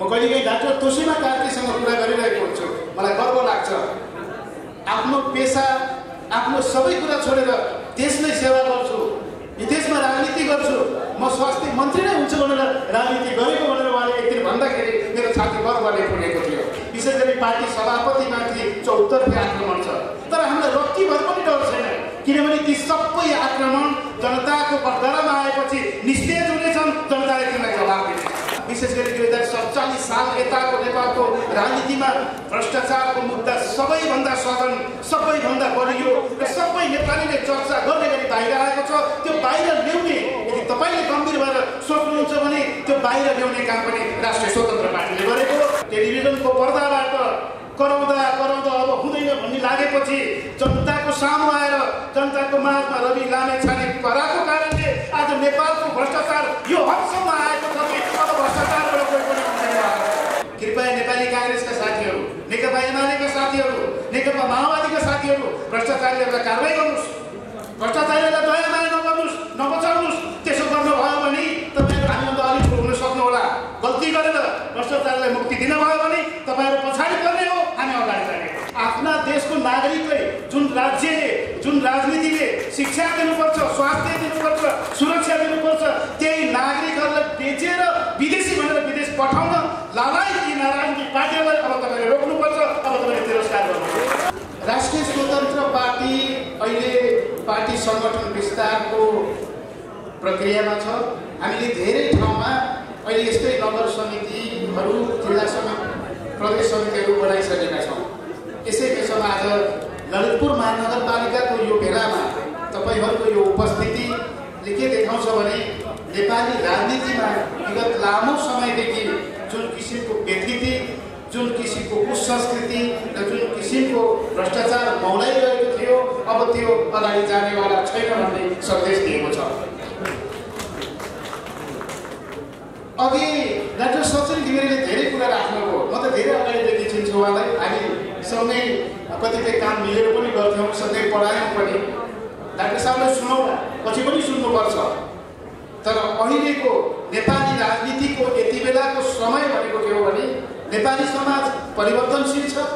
म कहिलेकाहीँ डाक्टर तोसिमा कार्कीसँग कुरा गरिरहेको हुन्छु मलाई गर्व लाग्छ। आफ्नो पेसा आफ्नो सबै कुरा छोडेर देशमै सेवा गर्छु विदेशमा राजनीति गर्छु। म स्वास्थ्य मन्त्री नै हुन्छु भनेर राजनीति गरेको भनेर उहाँले एक दिन भन्दाखेरि मेरो छाती गर्वले फुलेको थियो। विशेष गरी पार्टी सभापतिमाथि चौतर्फी आक्रमण छ। तर हामीलाई रक्कीभर पनि डर छैन। किनभने ती सबै आक्रमण जनताको बर्दरामा आएपछि निस्तेज हुनेछन् जनताले दिने विशेष गरी दुई हजार सत्तालिस साल यताको नेपालको राजनीतिमा भ्रष्टाचारको मुद्दा सबैभन्दा सदन सबैभन्दा बलियो र सबै नेपालीले चर्चा गर्ने गरी बाहिर आएको छ त्यो बाहिर ल्याउने यदि तपाईँले गम्भीर भएर सोच्नुहुन्छ भने त्यो बाहिर ल्याउने काम पनि राष्ट्रिय स्वतन्त्र पार्टीले गरेको टेलिभिजनको पर्दाबाट कराउँदा कराउँदा अब हुँदैन भन्ने लागेपछि जनताको सामु आएर जनताको माझमा रवि लामे छाने कराएको कारणले आज नेपालको भ्रष्टाचार यो हदसम्म आएको छ हुँदैन कृपया नेपाली काङ्ग्रेसका साथीहरू नेकपा एमालेका साथीहरू नेकपा माओवादीका साथीहरू भ्रष्टाचारीहरूलाई कारवाही गर्नुहोस्। भ्रष्टाचारीहरूलाई दया माया नगर्नुहोस् नबचाउनुहोस् त्यसो गर्नुभयो भने तपाईँहरू हामीभन्दा अलिक हुन सक्नुहोला। गल्ती गरेर भ्रष्टाचारलाई मुक्ति दिनुभयो भने तपाईँहरू पछाडि पर्ने हो। हामी अगाडि जाने आफ्ना देशको नागरिकलाई जुन राज्यले जुन राजनीतिले शिक्षा दिनुपर्छ स्वास्थ्य दिनुपर्छ सुरक्षा दिनुपर्छ त्यही नागरिकहरूलाई बेचेर पठाउन राजनीतिक पार्टीहरूलाई अब तपाईँले रोक्नुपर्छ अब तपाईँले तिरस्कार गर्नुपर्छ। राष्ट्रिय स्वतन्त्र पार्टी अहिले पार्टी सङ्गठन विस्तारको प्रक्रियामा छ। हामीले धेरै ठाउँमा अहिले यस्तै नगर समितिहरू जिल्ला समिति प्रदेश समितिहरू बनाइसकेका छौँ। यसै विषयमा आज ललितपुर महानगरपालिकाको यो बेलामा तपाईँहरूको यो उपस्थितिले के देखाउँछ भने नेपाली राजनीतिमा विगत लामो समयदेखि जुन किसिमको व्यथिति जुन किसिमको कुसंस्कृति र जुन किसिमको भ्रष्टाचार मौलाइरहेको थियो अब त्यो अगाडि जानेवाला छैन भन्ने सन्देश दिएको छ। अघि डाक्टर सचिन घिमिरेले धेरै कुरा राख्नुभयो। म त धेरै अगाडिदेखि चिन्छु उहाँलाई। हामी सँगै कतिपय काम मिलेर पनि गर्थ्यौँ सँगै पढायौँ पनि। डाक्टर साहबलाई सुनौला पछि पनि सुन्नुपर्छ। तर अहिलेको नेपाली राजनीतिको यति बेलाको समय भनेको के हो भने नेपाली समाज परिवर्तनशील छ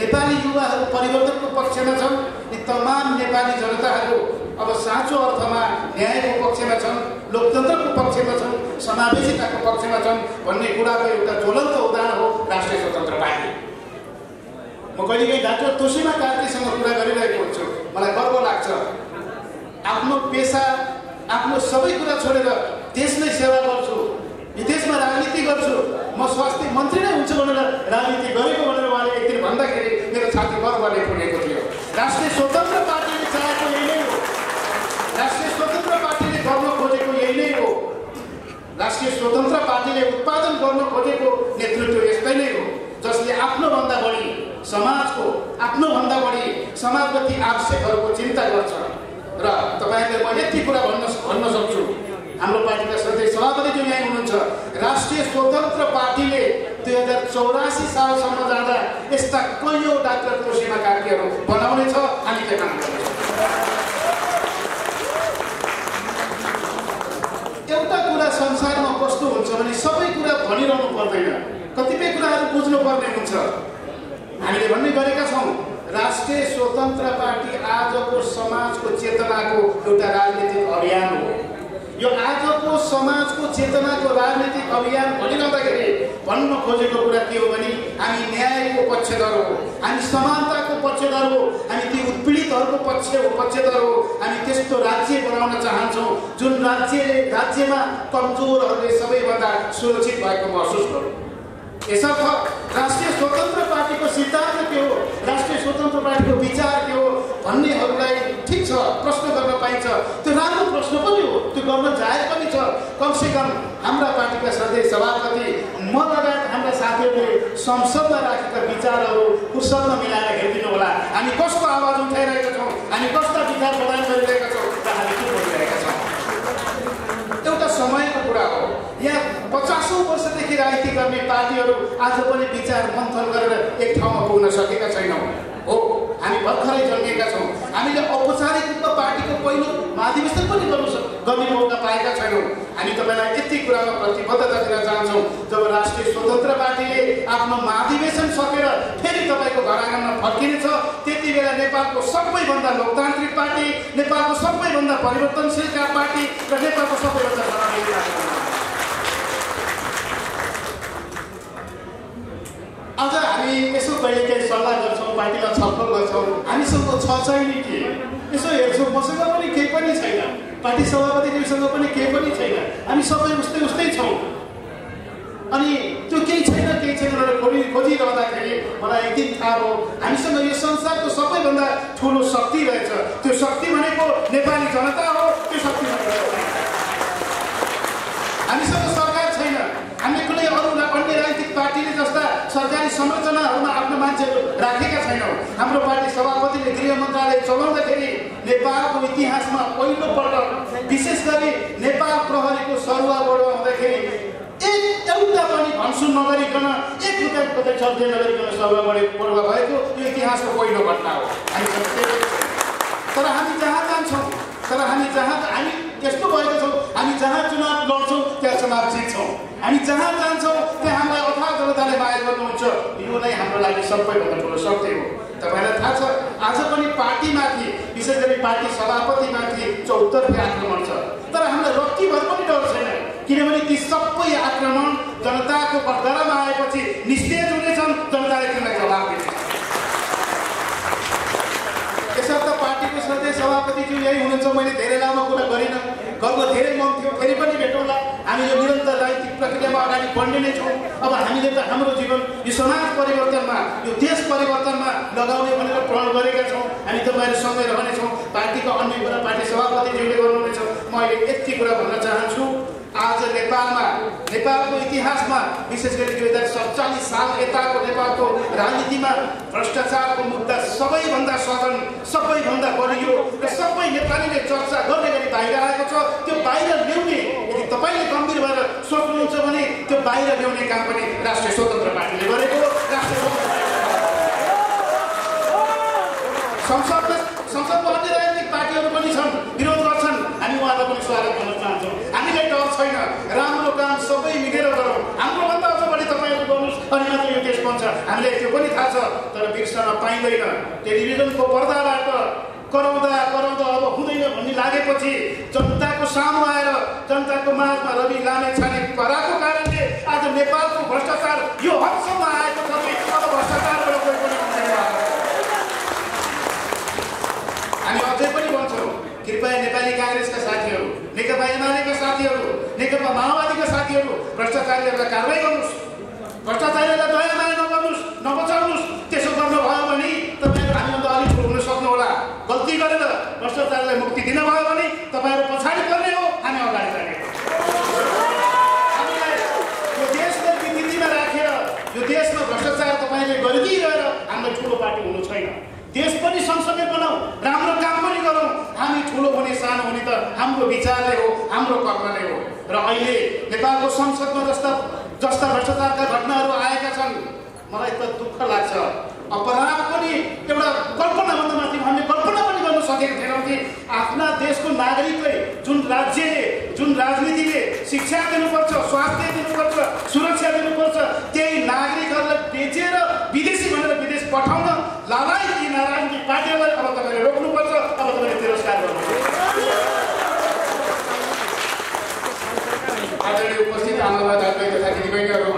नेपाली युवाहरू परिवर्तनको पक्षमा छन् यी तमाम नेपाली जनताहरू अब साँचो अर्थमा न्यायको पक्षमा छन् लोकतन्त्रको पक्षमा छन् समावेशिताको पक्षमा छन् भन्ने कुराको एउटा ज्वलन्त उदाहरण हो राष्ट्रिय स्वतन्त्र पार्टी। म कहिलेकाहीँ डाक्टर तोसिमा कार्कीसँग कुरा गरिरहेको हुन्छु। मलाई गर्व लाग्छ। आफ्नो पेसा आफ्नो सबै कुरा छोडेर देशमै सेवा गर्छु विदेशमा राजनीति गर्छु म स्वास्थ्य मन्त्री नै हुन्छु भनेर राजनीति गरेको भनेर उहाँले एक दिन भन्दाखेरि मेरो छाती गर्वले फुलेको थियो। राष्ट्रिय स्वतन्त्र पार्टीले चाहेको यही नै हो। राष्ट्रिय स्वतन्त्र पार्टीले गर्न खोजेको यही नै हो। राष्ट्रिय स्वतन्त्र पार्टीले उत्पादन गर्न खोजेको नेतृत्व यस्तै नै हो। जसले आफ्नोभन्दा बढी समाजको आफ्नोभन्दा बढी समाजप्रति आवश्यकहरूको चिन्ता गर्छ र तपाईँहरूले म यति कुरा भन्न भन्न सक्छु हाम्रो पार्टीका सधैँ सभापति जो यहाँ हुनुहुन्छ राष्ट्रिय स्वतन्त्र पार्टीले दुई हजार चौरासी सालसम्म जाँदा यस्ता कैयौँ डाक्टर कोसीमा कार्कीहरू बनाउने छ हामी त्यो काम गर्नेछौँ एउटा कुरा संसारमा कस्तो हुन्छ भने सबै कुरा भनिरहनु पर्दैन। कतिपय कुराहरू बुझ्नु पर्ने हुन्छ। हामीले भन्ने गरेका छौँ राष्ट्रिय स्वतन्त्र पार्टी आजको समाजको चेतनाको एउटा राजनीतिक अभियान हो। यो आजको समाजको चेतनाको राजनीतिक अभियान भनिरहँदाखेरि भन्न खोजेको कुरा के हो भने हामी न्यायको पक्षधर हो। हामी समानताको पक्षधर हो। हामी ती उत्पीडितहरूको पक्ष पक्षधर हो। हामी त्यस्तो राज्य बनाउन चाहन्छौँ जुन राज्यले राज्यमा कमजोरहरूले सबैभन्दा सुरक्षित भएको महसुस गरौँ यसर्थ राष्ट्रिय स्वतन्त्र पार्टीको सिद्धान्त के हो? राष्ट्रिय स्वतन्त्र पार्टीको विचार के हो? भन्नेहरूलाई छ प्रश्न गर्न पाइन्छ। त्यो राम्रो प्रश्न पनि हो। त्यो गर्न जाहेर पनि छ। कमसेकम हाम्रा पार्टीका सधैँ सभापति म लगायत हाम्रा साथीहरूले संसदमा राखेका विचारहरू फुर्सदमा मिलाएर हेरिदिनु होला। हामी कसको आवाज उठाइरहेका छौँ? हामी कस्ता विचार प्रदान गरिरहेका छौँ? र हामी के बोलिरहेका छौँ? एउटा समयको कुरा हो। यहाँ पचासौँ वर्षदेखि राजनीति गर्ने पार्टीहरू आज पनि विचार मन्थन गरेर एक ठाउँमा पुग्न सकेका छैनौँ। हामी भर्खरै जन्मिएका छौँ। हामीले औपचारिक रूपमा पार्टीको पहिलो महाधिवेशन पनि गर्नु गर्ने मौका पाएका छैनौँ। हामी तपाईँलाई यति कुरामा प्रतिबद्धता दिन चाहन्छौँ जब राष्ट्रिय स्वतन्त्र पार्टीले आफ्नो महाधिवेशन सकेर फेरि तपाईँको घर आँगनमा फर्किनेछ त्यति बेला नेपालको सबैभन्दा लोकतान्त्रिक पार्टी नेपालको सबैभन्दा परिवर्तनशील पार्टी र नेपालको सबैभन्दा आज हामी यसो कहिले काहीँ सल्लाह गर्छौँ पार्टीमा छलफल गर्छौँ? हामीसँग छ छैन के? यसो हेर्छौँ मसँग पनि केही पनि छैन। पार्टी सभापतिज्यूसँग पनि केही पनि छैन। हामी सबै उस्तै उस्तै छौँ। अनि त्यो केही छैन केही छैन भनेर खोजी खोजिरहँदाखेरि मलाई एक दिन थाहा भयो हामीसँग यो संसारको सबैभन्दा ठुलो शक्ति रहेछ। त्यो शक्ति भनेको नेपाली जनता हो त्यो शक्ति हामीसँग सरकार छैन हामी कुनै अरू रा- अन्य राजनीतिक पार्टीले जस्ता सरकारी संरचनाहरूमा आफ्नो मान्छेहरू राखेका छैनौँ हाम्रो पार्टी सभापतिले गृह मन्त्रालय चलाउँदाखेरि नेपालको इतिहासमा पहिलोपल्ट विशेष गरी नेपाल प्रहरीको सरुवाबाट हुँदाखेरि एक एउटा पनि भनसुन नगरिकन एक रुपियाँ कतै चर्चा नगरिकन सरुवाबाट बढुवा भएको यो इतिहासको पहिलो घटना हो छैन। तर हामी जहाँ जान्छौँ तर हामी जहाँ हामी यस्तो भएको छौँ हामी जहाँ चुनाव लड्छौँ त्यहाँ चुनाव जित्छौँ। हामी जहाँ जान्छौँ त्यहाँ हामीलाई अथाह जनताले माया गर्नुहुन्छ। यो नै हाम्रो लागि सबैभन्दा ठुलो सत्य हो। तपाईँलाई थाहा छ आज पनि पार्टीमाथि विशेष गरी पार्टी सभापतिमाथि चौतर्फी आक्रमण छ। तर हामीलाई रत्तीभर पनि डर छैन। किनभने ती सबै आक्रमण जनताको बटघरामा आएपछि निस्तेज हुनेछन् जनताले तिमीलाई जवाब दिनेछ यसर्थ पार्टीको सधैँ सभापतिज्यू यही हुनुहुन्छ मैले धेरै लामो कुरा गरिनँ। गर्व धेरै मन थियो फेरि पनि भेटौँला। हामी यो निरन्तर राजनीतिक प्रक्रियामा अगाडि बढ्ने नै छौँ। अब हामीले त हाम्रो जीवन यो समाज परिवर्तनमा यो देश परिवर्तनमा लगाउने भनेर प्रण गरेका छौँ। हामी तपाईँहरू सँगै रहनेछौँ। पार्टीको अन्य कुरा पार्टी सभापतिज्यूले गर्नुहुनेछ। म अहिले यति कुरा भन्न चाहन्छु। आज नेपालमा नेपालको इतिहासमा विशेष गरी दुई हजार सत्तालिस साल यताको नेपालको राजनीतिमा भ्रष्टाचारको मुद्दा सबैभन्दा सदन सबैभन्दा बलियो र सबै नेपालीले चर्चा गर्ने गरी बाहिर आएको छ त्यो बाहिर ल्याउने यदि तपाईँले गम्भीर भएर सोच्नुहुन्छ भने त्यो बाहिर ल्याउने काम पनि राष्ट्रिय स्वतन्त्र पार्टीले गरेको। राष्ट्रिय संसदमा संसदमा अन्य राजनीतिक पार्टीहरू पनि छन् विरोध गर्छन् हामी उहाँलाई पनि स्वागत गर्न चाहन्छौँ। हामीलाई डर छैन। राम्रो काम सबै मिलेर गरौँ। हाम्रोभन्दा अझ बढी तपाईँहरू गर्नुहोस् अनि मात्र यो देश बन्छ। हामीलाई त्यो पनि थाहा छ। तर बिर्सन पाइँदैन। टेलिभिजनको पर्दाबाट कराउँदा कराउँदा अब हुँदैन भन्ने लागेपछि जनताको सामु आएर जनताको माझमा रवि लामे छाने कराएको कारणले आज नेपालको भ्रष्टाचार यो हदसम्म आएको छ। कि अब भ्रष्टाचारबाट कोही पनि हामी अझै पनि भन्छौँ कृपया नेपाली काङ्ग्रेसका साथीहरू नेकपा एमालेका साथीहरू नेकपा माओवादीका साथीहरू भ्रष्टाचारीहरूलाई कारवाही गर्नुहोस्। भ्रष्टाचारीहरूलाई दया माया नगर्नुहोस् नबचाउनुहोस्। त्यसो गर्नुभयो भने तपाईँहरू हामीभन्दा अलिक ठुलो हुन सक्नुहोला। गल्ती गरेर भ्रष्टाचारीलाई मुक्ति दिनुभयो भने तपाईँहरू पछाडि पर्ने हो। हामी अगाडि जाने यो देशको विकृतिमा राखेर यो देशमा भ्रष्टाचार तपाईँले गरिदिइरहेर हामीलाई ठुलो पार्टी हुनु छैन। देश पनि सँगसँगै बनाऊ। राम्रो काम गरौँ। हामी ठुलो हुने सानो हुने त हाम्रो विचारले हो हाम्रो कर्मले हो। र अहिले नेपालको संसदमा जस्ता जस्ता भ्रष्टाचारका घटनाहरू आएका छन् मलाई त दुःख लाग्छ। अपराध पनि एउटा कल्पनाभन्दा माथि हामीले कल्पना पनि गर्न सकेका थिएनौँ कि आफ्ना देशको नागरिकले जुन राज्यले जुन राजनीतिले शिक्षा दिनुपर्छ स्वास्थ्य दिनुपर्छ सुरक्षा दिनुपर्छ त्यही नागरिकहरूलाई बेचेर विदेशी भनेर विदेश पठाउन लालाइ राजनीतिक पार्टीहरूलाई अब तपाईँले रोक्नुपर्छ अब तपाईँले तिरस्कार गर्नुपर्छ। आदरणीय उपस्थित आमाबा दाजुभाइ तथा दिदीबहिनीहरू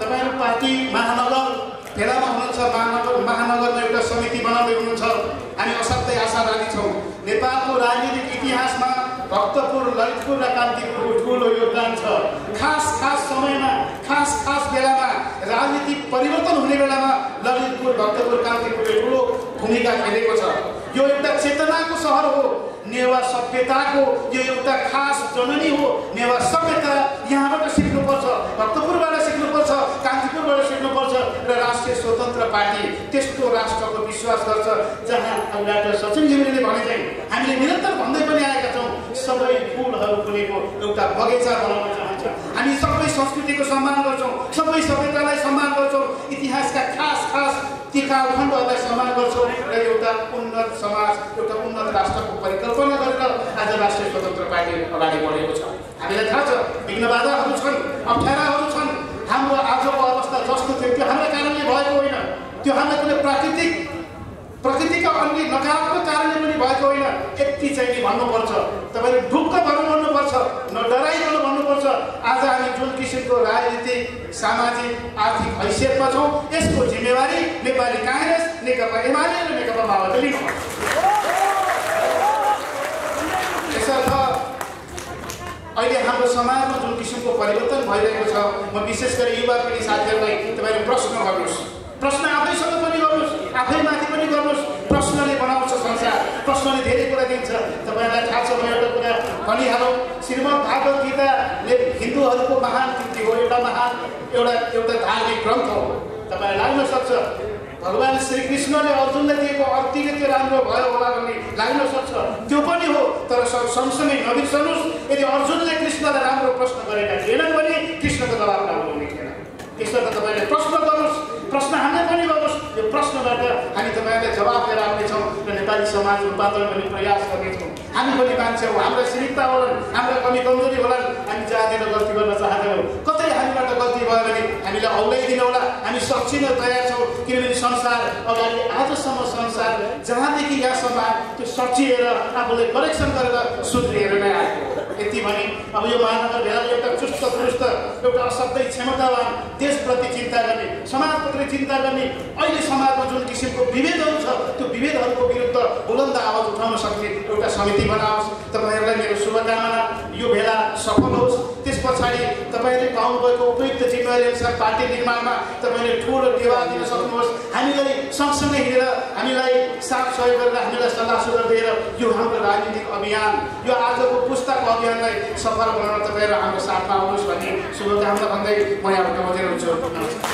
तपाईँहरू पार्टी महानगर भेलामा हुनुहुन्छ महानगर महानगरमा एउटा समिति बनाउँदै हुनुहुन्छ। हामी असाध्यै आशावादी छौँ। नेपालको राजनीतिक इतिहासमा भक्तपुर ललितपुर र कान्तिपुरको ठुलो योगदान छ। खास खास समयमा खास खास बेलामा राजनीतिक परिवर्तन हुने बेलामा ललितपुर भक्तपुर कान्तिपुरले ठुलो भूमिका खेलेको छ। यो एउटा चेतनाको सहर हो नेवा सभ्यताको यो एउटा खास जननी हो नेवा सभ्यता यहाँबाट सिक्नुपर्छ भक्तपुरबाट सिक्नुपर्छ कान्तिपुरबाट सिक्नुपर्छ र राष्ट्रिय स्वतन्त्र पार्टी। त्यस्तो राष्ट्रको विश्वास गर्छ जहाँ डाक्टर सचिन घिमिरेले भने चाहिँ हामीले निरन्तर भन्दै पनि आएका छौँ सबै फुलहरू फुलेको एउटा बगैँचा बनाउन चाहन्छ। हामी सबै संस्कृतिको सम्मान गर्छौँ। सबै सभ्यतालाई सम्मान गर्छौँ। इतिहासका खास खास ती कालखण्डहरूलाई सम्मान गर्छौँ र उन्नत समाज एउटा उन्नत राष्ट्रको परिकल्पना गरेर आज राष्ट्रिय स्वतन्त्र पार्टी अगाडि बढेको छ। हामीलाई थाहा छ विघ्न बाधाहरू छन् अप्ठ्याराहरू छन्। हाम्रो आजको अवस्था जस्तो थियो त्यो हाम्रो कारणले भएको होइन। त्यो हाम्रो कुनै प्राकृतिक प्रकृतिका अन्य नकारात्मक कारणले पनि भएको होइन। यति चाहिँ भन्नुपर्छ तपाईँले ढुक्क भएर भन्नुपर्छ नडराइकन भन्नुपर्छ आज हामी जुन किसिमको राजनीतिक सामाजिक आर्थिक हैसियतमा छौँ यसको जिम्मेवारी नेपाली काङ्ग्रेस नेकपा एमाले र नेकपा माओवादी लिनुपर्छ यसर्थ अहिले हाम्रो समाजमा जुन किसिमको परिवर्तन भइरहेको छ म विशेष गरी युवा पिँढी साथीहरूलाई तपाईँले प्रश्न गर्नुहोस्। प्रश्न आफैसँग पनि गर्नुहोस् आफैमाथि पनि गर्नुहोस्। प्रश्नले बनाउँछ संसार प्रश्नले धेरै कुरा दिन्छ। तपाईँहरूलाई थाहा छ म एउटा कुरा भनिहालौँ। श्रीमद् भागवत गीताले हिन्दूहरूको महान कृति हो एउटा महान एउटा एउटा धार्मिक ग्रन्थ हो। तपाईँलाई लाग्न सक्छ भगवान् श्रीकृष्णले अर्जुनलाई दिएको अति नै त्यो राम्रो भयो होला भन्ने लाग्न सक्छ। त्यो पनि हो तर सँगसँगै नबिर्सनुहोस्। यदि अर्जुनले कृष्णलाई राम्रो प्रश्न गरेका थिएनन् भने कृष्णको जवाब राम्रो हुने थिएन। त्यसर्थ तपाईँले प्रश्न गर्नुहोस्। प्रश्न हामीले पनि गर्नुहोस्। यो प्रश्नबाट हामी तपाईँहरूलाई जवाब दिएर आउनेछौँ र नेपाली समाज रूपान्तरण गर्ने प्रयास गर्नेछौँ। हामी पनि मान्छे हौ हाम्रा सीमितता होलान् हाम्रा कमी कमजोरी होलान् हामी जाँदैन गल्ती गर्न चाहँदैनौँ कतै हामीबाट गल्ती भयो भने हामीले औलाइदिनु होला हामी सक्छिन तयार छौँ किनभने संसार अगाडि आजसम्म संसार जहाँदेखि यहाँसम्म त्यो सचिएर आफूलाई करेक्सन गरेर सुध्रिएर नै आएको यति भने अब यो महानगर भेलाले एउटा चुस्त दुरुस्त एउटा असाध्यै क्षमतावान देशप्रति चिन्ता गर्ने समाजप्रति चिन्ता गर्ने अहिले समाजमा जुन किसिमको विभेदहरू छ त्यो विभेदहरूको विरुद्ध बुलन्द आवाज उठाउन सक्ने एउटा समिति बनाओस् तपाईँहरूलाई मेरो शुभकामना यो भेला सफल होस्। पछाडि तपाईँले पाउनुभएको उपयुक्त जिम्मेवारी अनुसार पार्टी निर्माणमा तपाईँले ठुलो टेवा दिन सक्नुहोस्। हामीलाई सँगसँगै हिँडेर हामीलाई साथ सहयोग गरेर हामीलाई सल्लाह सुझाव दिएर यो हाम्रो राजनीतिक अभियान यो आजको पुस्ताको अभियानलाई सफल बनाउन तपाईँहरू हाम्रो साथमा आउनुहोस् भन्ने शुभकामना भन्दै म यहाँबाट बजेर हुन्छु।